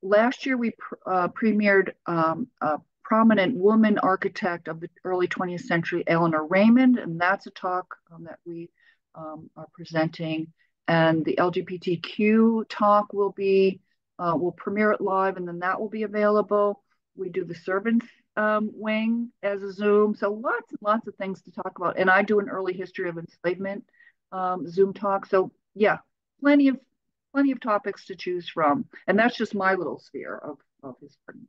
last year we pr uh, premiered um, a prominent woman architect of the early 20th century, Eleanor Raymond, and that's a talk um, that we um, are presenting. And the LGBTQ talk will be uh, we'll premiere it live and then that will be available. We do the servants um, wing as a Zoom. So lots and lots of things to talk about. And I do an early history of enslavement um, Zoom talk. So yeah, plenty of plenty of topics to choose from. And that's just my little sphere of, of history.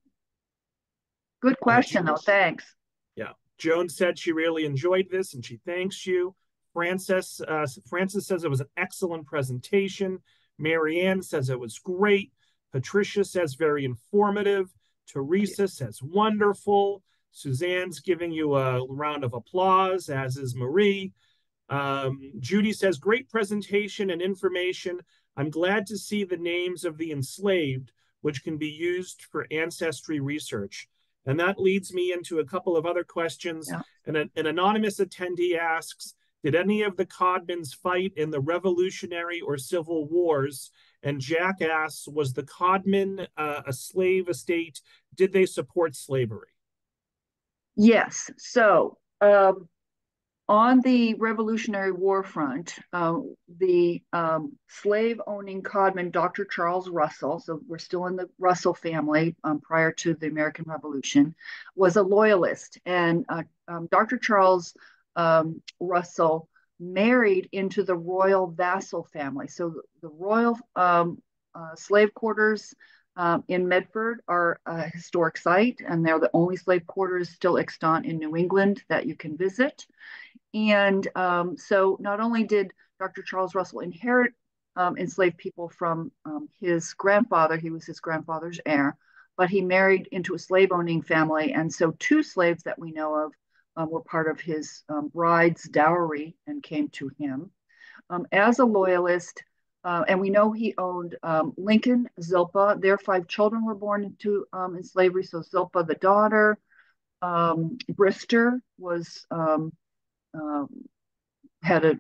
Good question though. Thanks. Yeah. Joan said she really enjoyed this and she thanks you. Frances, uh, Francis says it was an excellent presentation. Marianne says it was great. Patricia says very informative. Teresa says wonderful. Suzanne's giving you a round of applause, as is Marie. Um, Judy says, great presentation and information. I'm glad to see the names of the enslaved, which can be used for ancestry research. And that leads me into a couple of other questions. Yeah. And an, an anonymous attendee asks, did any of the Codmans fight in the Revolutionary or Civil Wars? And Jack asks, was the Codman uh, a slave estate? Did they support slavery? Yes. So um, on the Revolutionary War front, uh, the um, slave owning Codman, Dr. Charles Russell, so we're still in the Russell family um, prior to the American Revolution, was a loyalist. And uh, um, Dr. Charles um, Russell married into the Royall Vassall family. So the Royall um, uh, slave quarters um, in Medford are a historic site, and they're the only slave quarters still extant in New England that you can visit. And um, so not only did Dr. Charles Russell inherit um, enslaved people from um, his grandfather, he was his grandfather's heir, but he married into a slave owning family. And so two slaves that we know of um, were part of his um, bride's dowry and came to him. Um, as a loyalist, uh, and we know he owned um, Lincoln, Zilpah. Their five children were born into um, in slavery. So Zilpah, the daughter, um, Brister was had a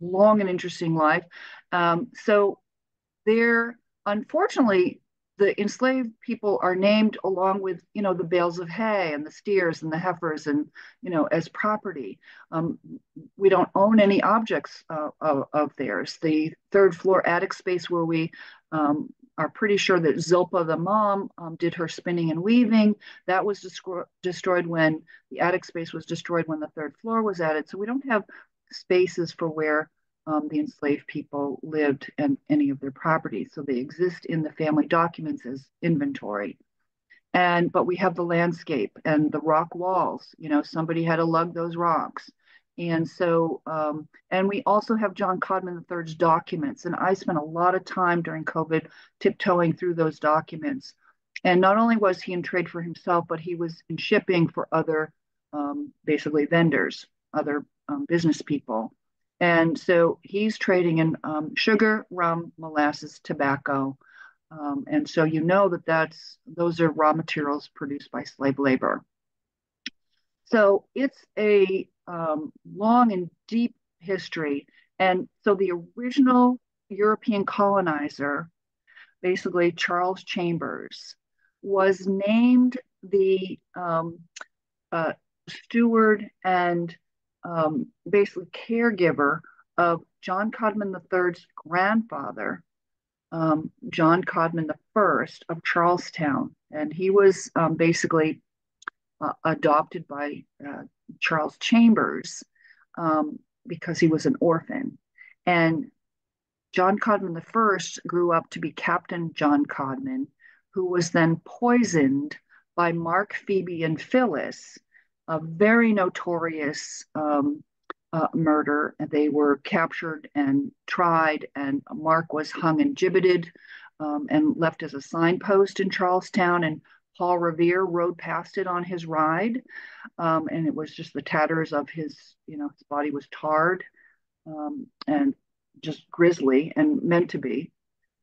long and interesting life. so there, unfortunately, the enslaved people are named along with you know the bales of hay and the steers and the heifers and you know as property um, we don't own any objects uh, of, of, theirs the third floor attic space where we um, are pretty sure that zilpah the mom um, did her spinning and weaving that was destroyed destroyed when the attic space was destroyed when the third floor was added so we don't have spaces for where um, the enslaved people lived and any of their property. So they exist in the family documents as inventory. And but we have the landscape and the rock walls. You know, somebody had to lug those rocks. And so, um, and we also have John Codman III's documents. And I spent a lot of time during COVID tiptoeing through those documents. And not only was he in trade for himself, but he was in shipping for other, um, basically vendors, other um, business people. And so he's trading in um, sugar, rum, molasses, tobacco. Um, and so you know that that's those are raw materials produced by slave labor. So it's a um, long and deep history. And so the original European colonizer, basically Charles Chambers, was named the um, uh, steward and um, basically caregiver of John Codman III's grandfather, um, John Codman I of Charlestown. And he was um, basically uh, adopted by uh, Charles Chambers um, because he was an orphan. And John Codman I grew up to be Captain John Codman, who was then poisoned by Mark, Phoebe, and Phyllis a very notorious um, uh, murder. They were captured and tried, and Mark was hung and gibbeted um, and left as a signpost in Charlestown. And Paul Revere rode past it on his ride, um, and it was just the tatters of his, you know, his body was tarred um, and just grisly and meant to be.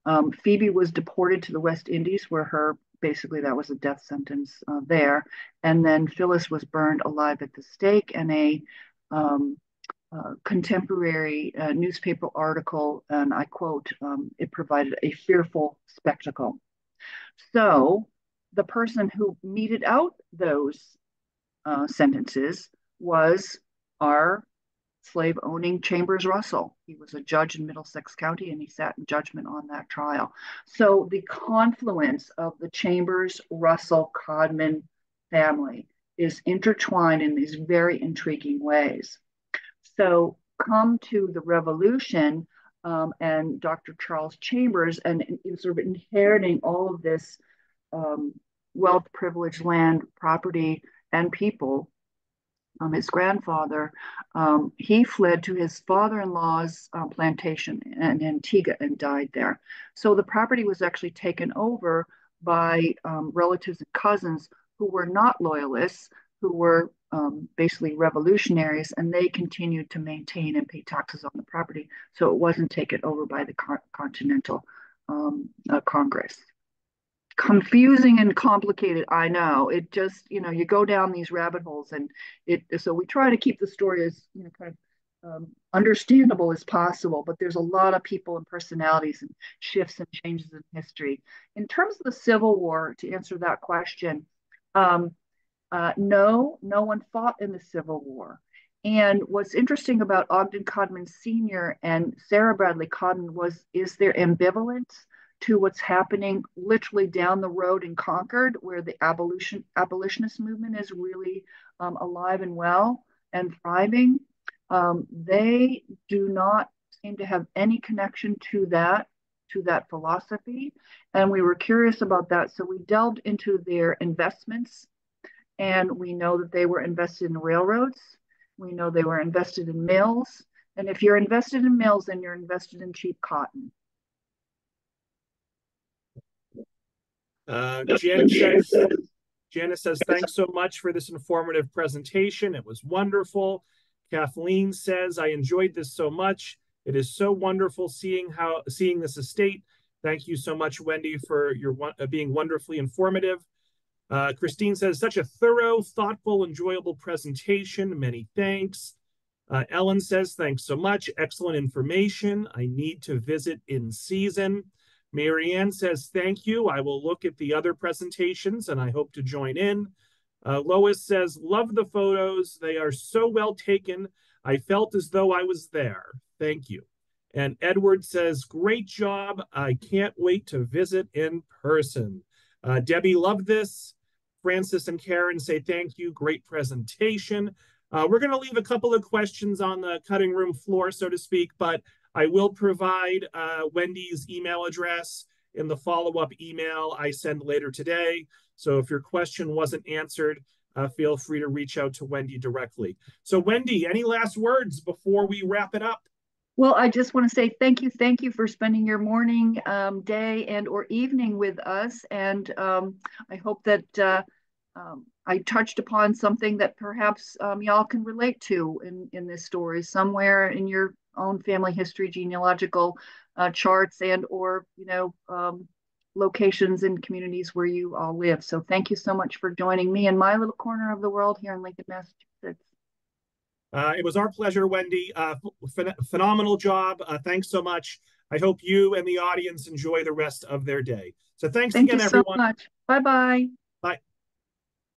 Um, Phoebe was deported to the West Indies, where her basically that was a death sentence uh, there. And then Phyllis was burned alive at the stake, and a um, uh, contemporary uh, newspaper article, and I quote, um, it provided a fearful spectacle. So the person who meted out those uh, sentences was our slave owning Chambers Russell. He was a judge in Middlesex County and he sat in judgment on that trial. So the confluence of the Chambers Russell Codman family is intertwined in these very intriguing ways. So come to the revolution um, and Dr. Charles Chambers and, and, sort of inheriting all of this um, wealth, privilege, land, property, and people um, his grandfather, um, he fled to his father-in-law's um, plantation in Antigua and died there. So the property was actually taken over by um, relatives and cousins who were not loyalists, who were um, basically revolutionaries, and they continued to maintain and pay taxes on the property. So it wasn't taken over by the Continental um, uh, Congress confusing and complicated. I know. It just you know you go down these rabbit holes and it so we try to keep the story as you know kind of um, understandable as possible but there's a lot of people and personalities and shifts and changes in history. In terms of the civil war to answer that question um, uh, no no one fought in the civil war. And what's interesting about ogden codman senior and sarah bradley codman was is their ambivalence to what's happening literally down the road in Concord, where the abolition abolitionist movement is really um, alive and well and thriving. Um, they do not seem to have any connection to that to that philosophy, and we were curious about that. So we delved into their investments, and we know that they were invested in railroads. We know they were invested in mills. And if you're invested in mills, then you're invested in cheap cotton. Uh, Janice says, Janice says, thanks so much for this informative presentation. It was wonderful. Kathleen says, I enjoyed this so much. It is so wonderful seeing how seeing this estate. Thank you so much, Wendy, for your uh, being wonderfully informative. Uh, Christine says, such a thorough, thoughtful, enjoyable presentation. Many thanks. Uh, Ellen says, thanks so much. Excellent information. I need to visit in season. Marianne says, thank you. I will look at the other presentations and I hope to join in. Uh, Lois says, love the photos. They are so well taken. I felt as though I was there. Thank you. And Edward says, great job. I can't wait to visit in person. Uh, Debbie loved this. Francis and Karen say, thank you. Great presentation. Uh, we're going to leave a couple of questions on the cutting room floor, so to speak, but I will provide uh, Wendy's email address in the follow-up email I send later today. So if your question wasn't answered, uh, feel free to reach out to Wendy directly. So Wendy, any last words before we wrap it up? Well, I just want to say thank you, thank you for spending your morning, um, day, and or evening with us. And um, I hope that uh, um, I touched upon something that perhaps um, y'all can relate to in, in this story somewhere in your own family history, genealogical uh, charts, and or you know um, locations and communities where you all live. So thank you so much for joining me in my little corner of the world here in Lincoln, Massachusetts. Uh, it was our pleasure, Wendy. Uh, ph phenomenal job. Uh, thanks so much. I hope you and the audience enjoy the rest of their day. So thanks Thank again, you everyone. so much. Bye-bye. Bye.